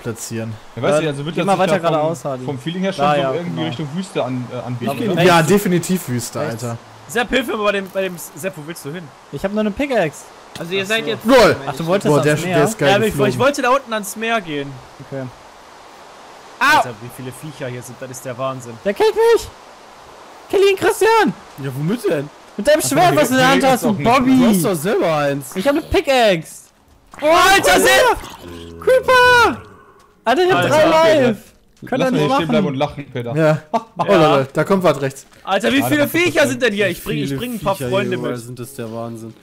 platzieren. Ja, weißt du, also wird das mal sich weiter vom, geradeaus, Hardy. vom Feeling her schon Da, so ja, irgendwie genau. Richtung Wüste an, äh, anbieten. Ja, definitiv Wüste, Rechts. Alter. Sepp, hilf mir bei dem, bei dem Sepp, wo willst du hin? Ich habe nur eine Pickaxe. Also ihr seid jetzt... Lol. Ach, du wolltest Boah, der, ans Meer? der ist geil ja, ich, ich wollte da unten ans Meer gehen. Okay. Alter, wie viele Viecher hier sind, das ist der Wahnsinn. Der killt mich! Kill ihn, Christian! Ja, womit denn? Mit deinem Schwert, was du in der Hand hast, ist doch du Bobby! hast doch selber eins. Ich habe eine Pickaxe! Oh, Alter, Sepp! Creeper! Alter, ich hab Alter, drei okay, live! Könnt ihr Lass mal nicht hier stehen bleiben und machen? lachen, Peter. Ja. Oh, lol, da kommt was rechts. Alter, wie Ah, viele Viecher sind denn hier? Ich bring, ich bring ein paar Viecher Freunde hier mit. sind das der Wahnsinn.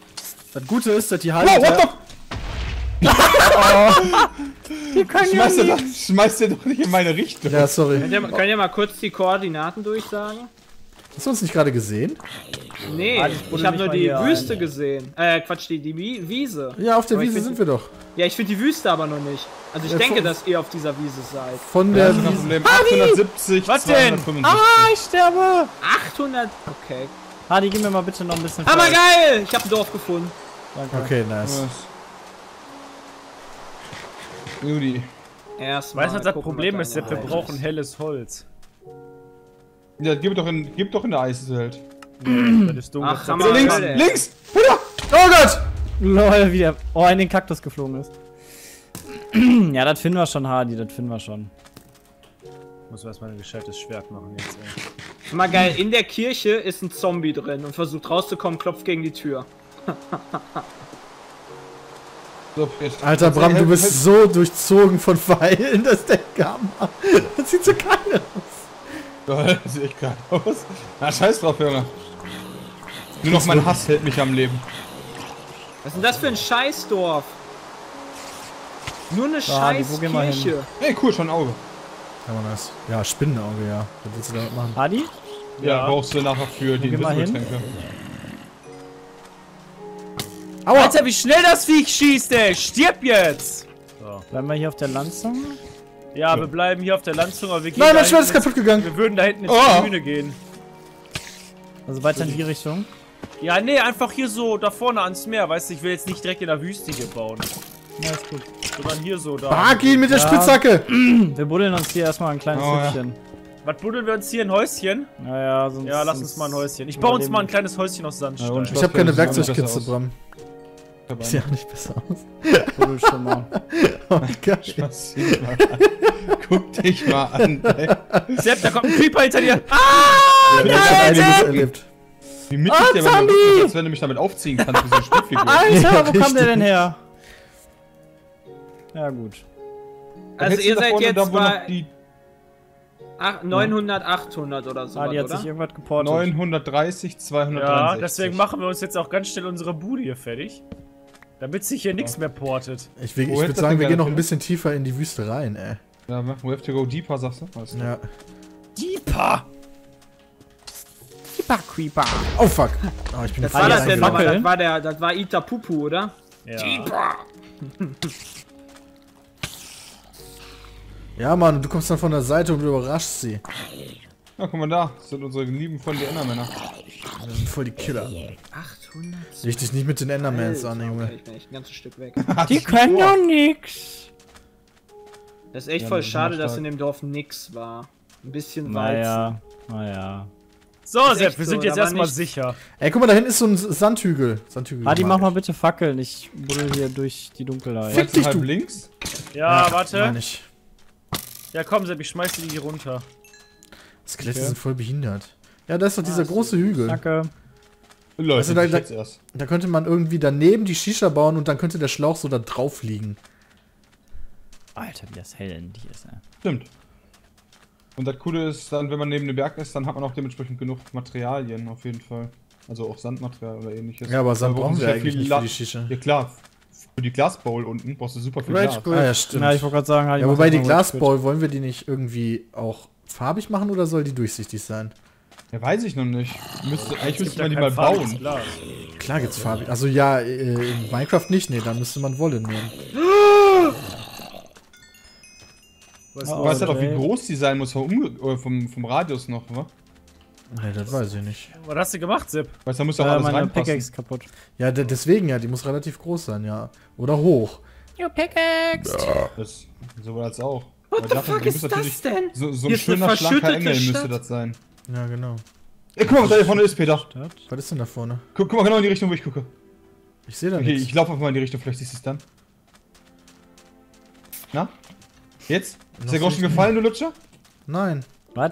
Das Gute ist, dass die halbe... Oh, what the Wir können ja Schmeiß dir, nicht. doch, schmeiß dir doch nicht in meine Richtung. Ja, sorry. Könnt ihr, könnt ihr mal kurz die Koordinaten durchsagen? Hast du uns nicht gerade gesehen? Nee, ich ich habe nur die Wüste ein. gesehen. Äh, Quatsch, die, die Wi- Wiese. Ja, auf der Aber Wiese sind wir doch. Ja, ich finde die Wüste aber noch nicht. Also ich Ja, denke, von- dass ihr auf dieser Wiese seid. Von Ja, der kein Wiese. Problem. 870, Was denn? 275. Ah, ich sterbe! 800... Okay. Hardy, gib mir mal bitte noch ein bisschen Aber Fleisch. geil! Ich habe ein Dorf gefunden. Danke. Okay, nice. Judy. Erstmal Weißt du, was das Problem ist? Wir brauchen helles Holz. Ja, gib doch in, gib doch in der Eiswelt. Das ist dunkel. Ach, links, Alter. links! Peter! Oh Gott! Lol, wie der oh, in den Kaktus geflogen ist. ja, das finden wir schon, Hardy, das finden wir schon. Muss erstmal ein gescheites Schwert machen jetzt, ey. Mal geil, in der Kirche ist ein Zombie drin und versucht rauszukommen, klopft gegen die Tür. So, jetzt. Alter, Bram, du bist so durchzogen von Pfeilen, dass der Gamma. Das sieht so geil das sieht echt geil aus. Na, scheiß drauf, Junge. Nur noch mein Hass hält mich am Leben. Was ist denn das für ein Scheißdorf? Nur eine Hardy, wo scheiß gehen wir hin? Kirche. Ey, cool, schon ein Auge. Ja, man das. Ja, Spinnenauge, ja. Was willst du damit machen? Hardy? Ja, Ja. brauchst du nachher für die. Invisible-Tränke. Aua! Alter, wie schnell das Viech schießt, ey! Stirb jetzt! Bleiben wir hier auf der Landzunge? Ja, wir bleiben hier auf der Landzunge, aber wir gehen Nein, mein Schwert ist kaputt gegangen. Wir würden da hinten ins Oh. Grüne gehen. Also weiter in die Richtung. Ja, nee, einfach hier so da vorne ans Meer, weißt du, ich will jetzt nicht direkt in der Wüste hier bauen. Ja, ist gut. Sondern hier so da. Bark ihn mit der Ja. Spitzhacke! Wir buddeln uns hier erstmal ein kleines Oh, ja. Hütchen. Was buddeln wir uns hier? Ein Häuschen? Naja, sonst. Ja, lass uns mal ein Häuschen. Ich baue uns mal ein kleines Häuschen aus Sandstein. Ja, Ich habe keine Werkzeugkiste, Bram. Dabei. Sieht ja nicht besser aus. Buddel schon mal. Oh, mal an. Guck dich mal an, ey. Sepp, da kommt ein Creeper hinter dir. Ah! Einiges erlebt. Wie mittig der mit mir ist, als wenn du mich damit aufziehen kannst, wie so eine Spielfigur. Alter, Ja, wo kam der denn her? Ja, gut. Also ihr seid jetzt da, bei die ach, 900, 800 oder so, Hardy hat sich oder? irgendwas geportet. 930, 263. Ja, deswegen machen wir uns jetzt auch ganz schnell unsere Bude hier fertig. Damit sich hier nichts mehr portet. Ich, ich Wo würde du sagen, wir gehen noch ein bisschen tiefer in die Wüste rein, ey. Ja, we have to go deeper, sagst du? Alles klar. Ja. Deeper! Creeper, Creeper. Oh fuck. Oh, ich bin Was voll war das denn nochmal? Das war der, das war Ita Pupu, oder? Ja. Ja, Mann, du kommst dann von der Seite und du überraschst sie. Ja, guck mal da. Das sind unsere lieben von die Endermänner. Das sind voll die Killer. 800. Leg dich nicht mit den Endermans an, Junge. okay, ich bin echt ein ganzes Stück weg. Die können doch nix. Das ist echt Ja, voll schade, dass in dem Dorf nix war. Ein bisschen Weizen. Naja, naja. So, Sepp, wir so, sind jetzt da war erstmal sicher. Ey, guck mal, da hinten ist so ein Sandhügel. Sandhügel. Mag mach mal bitte Fackeln. Ich buddel hier durch die Dunkelheit. Fick dich, du. links. Ja, warte. Meine ich. Ja, komm, Sepp, ich schmeiß die hier runter. Skelette Okay. sind voll behindert. Ja, da ist doch dieser große Hügel. Danke. Leute, Also da- da-. Da könnte man irgendwie daneben die Shisha bauen und dann könnte der Schlauch so da drauf liegen. Alter, wie das hell dir ist, ey. Stimmt. Und das Coole ist dann, wenn man neben dem Berg ist, dann hat man auch dementsprechend genug Materialien auf jeden Fall. Also auch Sandmaterial oder ähnliches. Ja, aber Sand brauchen wir eigentlich viel nicht La- für die Shisha. Ja klar, für die Glasbowl unten brauchst du super viel Rage Glas. Ah ja, stimmt. Ja, ich wollte gerade sagen, Hardy, Ja, wobei die. Glasball, wollen wir die nicht irgendwie auch farbig machen oder soll die durchsichtig sein? Ja, weiß ich noch nicht. Müsste, eigentlich müsste man die mal farbiges bauen. Glas. Klar gibt's farbig. Also ja, äh, in Minecraft nicht, nee, dann müsste man Wolle nehmen. Oh, Du weißt halt auch, wie groß die sein muss vom, äh, vom, vom Radius noch, wa? Nee, das weiß ich nicht. Was hast du gemacht, Sepp? Weißt du, da muss ja auch Äh, alles meine reinpassen. Pickaxe kaputt. Ja, de- deswegen ja, die muss relativ groß sein, ja. Oder hoch. You pickaxe! Das, sowohl als auch. What Aber the dafür fuck ist natürlich das denn? So, so ein eine schöner, schlanker Engel müsste Stadt. das sein. Ja, genau. Ey, guck mal, was da hier vorne ist, Peter. Was ist denn da vorne? Guck, guck mal genau in die Richtung, wo ich gucke. Ich sehe da Okay, nichts. ich laufe einfach mal in die Richtung, vielleicht siehst du es dann. Na? Jetzt? Ist der Groschen gefallen, du Lutscher? Nein. Was?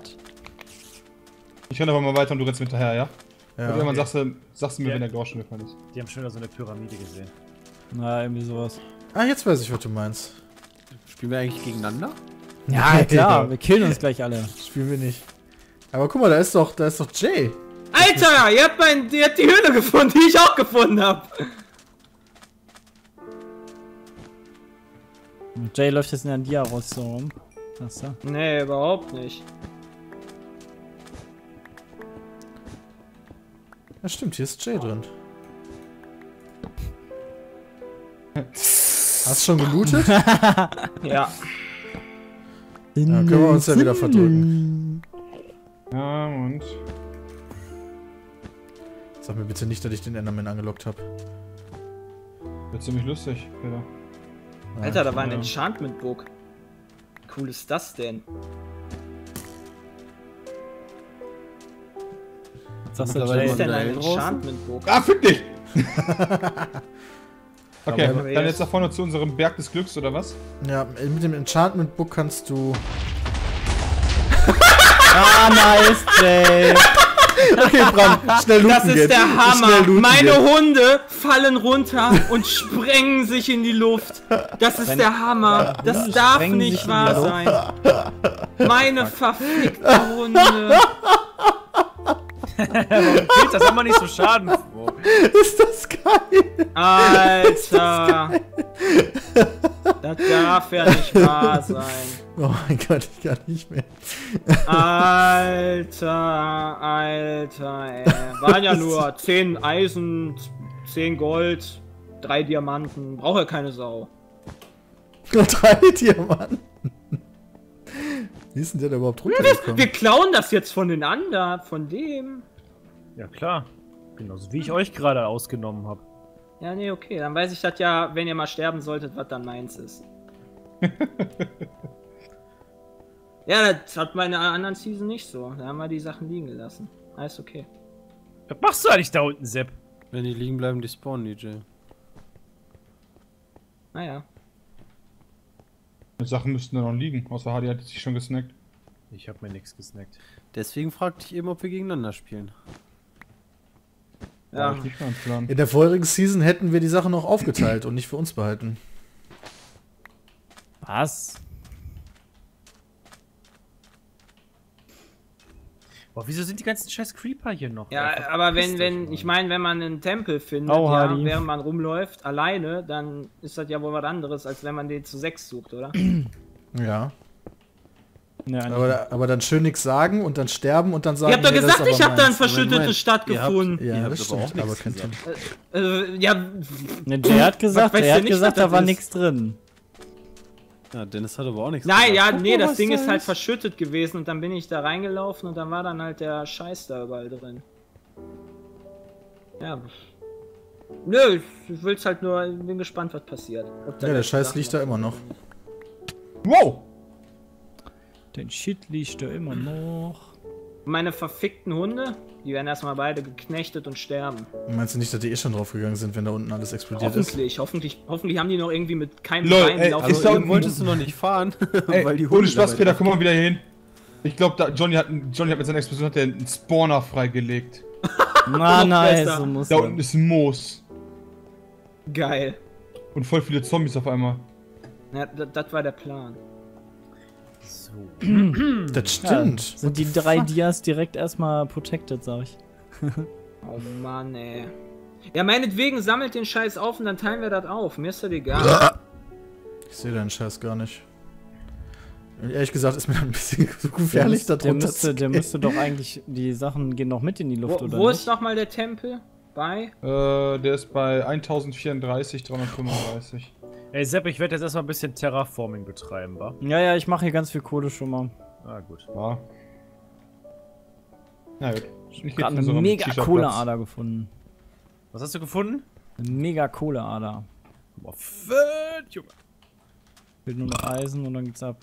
Ich renne aber mal weiter und du rennst mit hinterher, ja? Ja. Und irgendwann sagst du, sagst du mir, Ja. wenn der Groschen gefallen ist. Die haben schon wieder so eine Pyramide gesehen. Na, irgendwie sowas. Ah, jetzt weiß ich, was du meinst. Spielen wir eigentlich gegeneinander? Ja, klar, wir killen uns gleich alle. Spielen wir nicht. Aber guck mal, da ist doch, da ist doch Jay. Alter, ihr habt, mein, ihr habt die Höhle gefunden, die ich auch gefunden hab. Und Jay läuft jetzt in der Dia-Rüstung rum. Hast du? Nee, überhaupt nicht. Ja, stimmt, hier ist Jay drin. Hast du schon gelootet? Ja. Ja, können wir uns ja wieder verdrücken. Ja, und. Sag mir bitte nicht, dass ich den Enderman angelockt habe. Wird ziemlich lustig, Peter. Alter, da war ein. Enchantment Book. Wie cool ist das denn? Was ist denn ein? Enchantment Book? Ah, fick dich! okay, dann jetzt- da vorne zu unserem Berg des Glücks, oder was? Ja, mit dem Enchantment Book kannst du. Ah, nice, Jay. Okay, Bram, schnell looten Das ist jetzt. der Hammer! Meine jetzt. Hunde fallen runter und sprengen sich in die Luft. Das ist der Hammer. Das Hunde darf nicht wahr sein. Meine verfickten Hunde. Das haben wir nicht so schadenfroh. Ist das geil? Alter. Das darf ja nicht wahr sein. Oh mein Gott, ich kann nicht mehr. Alter, Alter, ey. Waren ja nur 10 Eisen, 10 Gold, 3 Diamanten. Braucht ja keine Sau. Nur drei Diamanten. Wie ist denn der da überhaupt runtergekommen? Wir klauen das jetzt von den anderen, von dem. Ja, klar. Genauso wie ich euch gerade ausgenommen habe. Ja, nee, okay. Dann weiß ich das ja, wenn ihr mal sterben solltet, was dann meins ist. Ja, das hat meine anderen Season nicht so. Da haben wir die Sachen liegen gelassen. Alles okay. Was machst du eigentlich da unten, Sepp? Wenn die liegen bleiben, die spawnen, DJ. Naja. Die Sachen müssten da noch liegen, außer Hardy hat sich schon gesnackt. Ich habe mir nichts gesnackt. Deswegen fragte ich eben, ob wir gegeneinander spielen. Ja. In der vorherigen Season hätten wir die Sachen noch aufgeteilt und nicht für uns behalten. Was? Boah, wieso sind die ganzen scheiß Creeper hier noch? Ja, Einfach aber wenn, wenn, ich meine, wenn man einen Tempel findet, Oh, ja, während man rumläuft, alleine, dann ist das ja wohl was anderes, als wenn man den zu sechs sucht, oder? Ja. Ja, Aber, aber dann schön nichts sagen und dann sterben und dann sagen. Ihr habt doch nee, das gesagt, ich aber habe da eine verschüttete Moment, Stadt ihr habt- gefunden. Ja, Ihr das habt aber stimmt, aber kein gesagt. Tempel. Äh, ja, Ne, Jay hat gesagt, er du hat nicht, gesagt, da war nichts drin. Ja, Dennis hat aber auch nichts nein, ja, gesagt. nee, das Ding ist halt verschüttet gewesen und dann bin ich da reingelaufen und dann war dann halt der Scheiß da überall drin. Ja. Nö, ich will's halt nur, bin gespannt, was passiert. Ja, der Scheiß Sachen liegt da immer noch. Wow! Den Shit liegt da immer noch. Meine verfickten Hunde, die werden erstmal beide geknechtet und sterben. Meinst du nicht, dass die eh schon draufgegangen sind, wenn da unten alles explodiert ist? Hoffentlich, hoffentlich, hoffentlich haben die noch irgendwie mit keinem Lol, Bein ey, laufen. Also, eben unten- wolltest du noch nicht fahren, Ey, weil die ohne Spaß, Peter, guck mal wieder hin. Ich glaube, Johnny hat, Johnny hat mit seiner Explosion hat einen Spawner freigelegt. Na, nice, so muss Da unten ist Moos. Geil. Und voll viele Zombies auf einmal. Ja, das war der Plan. So. Das Ja, stimmt. sind die drei Dias direkt erstmal protected, sag ich. Oh Mann, ey. Ja, meinetwegen sammelt den Scheiß auf und dann teilen wir das auf. Mir ist das egal. Ich sehe deinen Scheiß gar nicht. Ehrlich gesagt ist mir ein bisschen so gefährlich, da der, drunter müsste, zu der müsste doch eigentlich, die Sachen gehen noch mit in die Luft, Wo, oder wo nicht? ist nochmal der Tempel? Bei? Äh, der ist bei 1034, 335. Ey, Sepp, ich werde jetzt erstmal ein bisschen Terraforming betreiben, wa? Ja, ja, ich mache hier ganz viel Kohle schon mal. Ah, gut. Ja. Na gut. Ich zu eine mega. Kohleader gefunden. Was hast du gefunden? Eine mega Kohleader. Boah, fett, Junge. Fehlt nur noch Eisen und dann geht's ab.